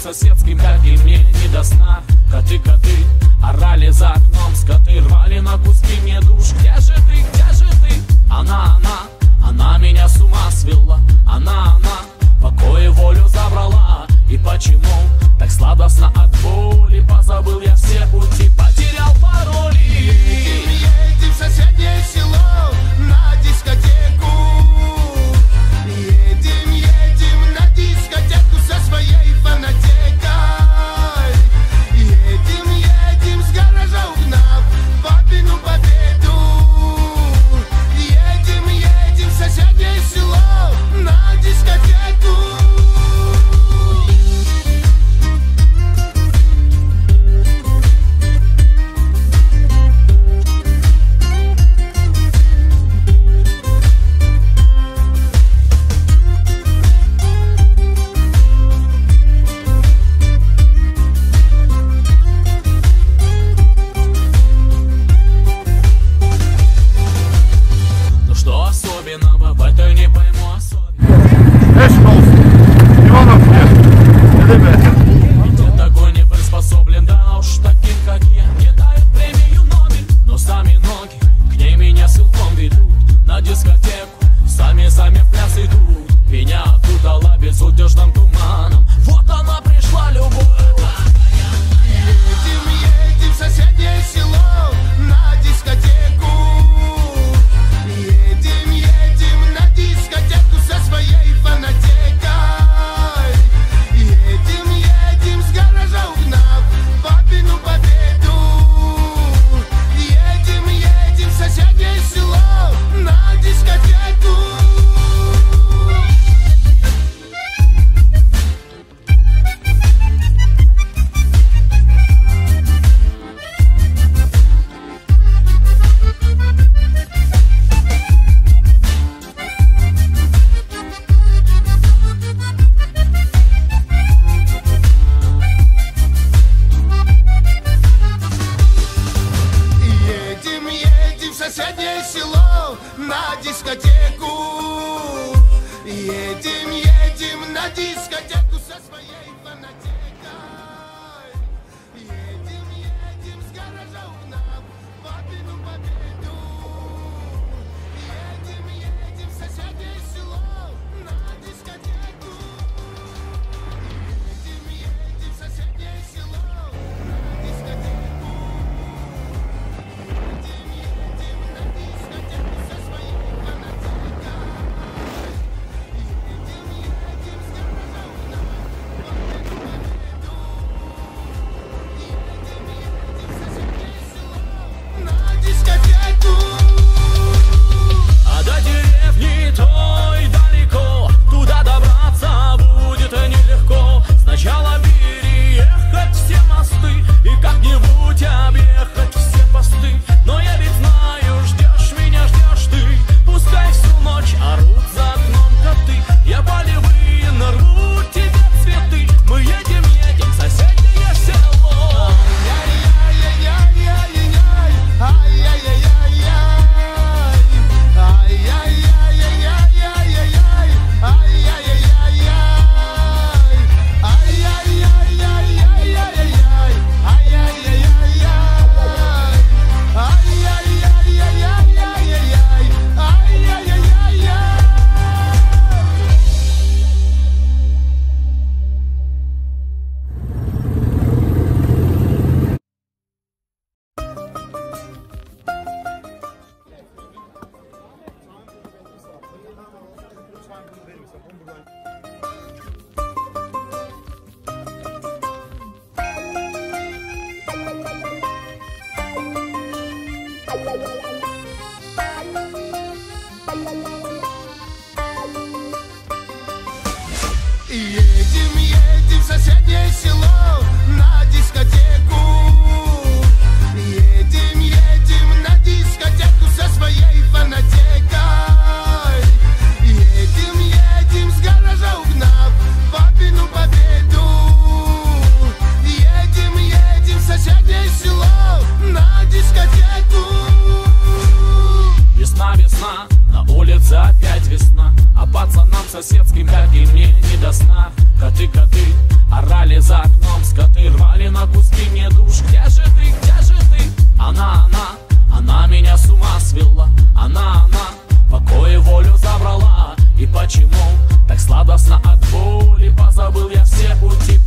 соседским таким мне не до сна. Коты, коты, орали за окном Скоты рвали на куски мне душ. Где же ты, где же ты? Она, она, она меня с ума свела. Она, она, соседнее село на дискотеку. Едем, едем на дискотеку со своей фанатикой. Едем, едем в соседнее село. соседским, как и мне, не до сна. Коты-коты орали за окном, скоты рвали на куски мне душ. Где же ты, где же ты? Она, она, она меня с ума свела. Она, она, покой и волю забрала. И почему так сладостно от боли позабыл я все пути?